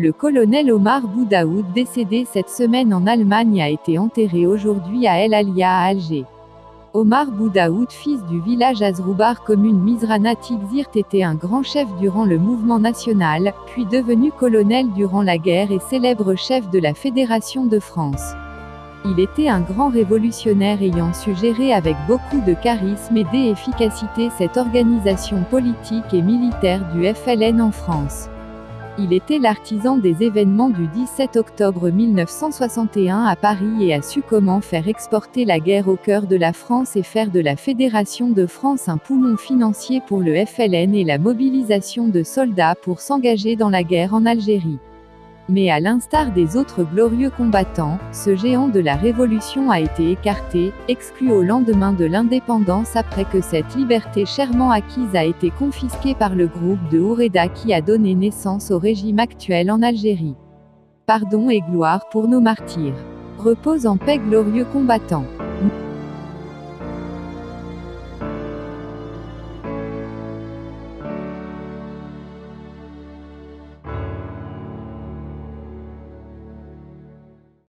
Le colonel Omar Boudaoud décédé cette semaine en Allemagne a été enterré aujourd'hui à El Alia à Alger. Omar Boudaoud, fils du village Azroubar commune Mizrana Tigzirt était un grand chef durant le mouvement national, puis devenu colonel durant la guerre et célèbre chef de la Fédération de France. Il était un grand révolutionnaire ayant su gérer avec beaucoup de charisme et d'efficacité cette organisation politique et militaire du FLN en France. Il était l'artisan des événements du 17 octobre 1961 à Paris et a su comment faire exporter la guerre au cœur de la France et faire de la Fédération de France un poumon financier pour le FLN et la mobilisation de soldats pour s'engager dans la guerre en Algérie. Mais à l'instar des autres glorieux combattants, ce géant de la Révolution a été écarté, exclu au lendemain de l'indépendance après que cette liberté chèrement acquise a été confisquée par le groupe de Oureda qui a donné naissance au régime actuel en Algérie. Pardon et gloire pour nos martyrs. Repose en paix glorieux combattants.